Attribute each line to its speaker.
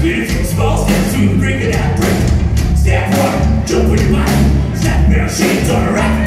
Speaker 1: It's from small steps to break breaking out brick. Step one, jump with your mind. Snap now, shades on a rack.